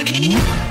Okay.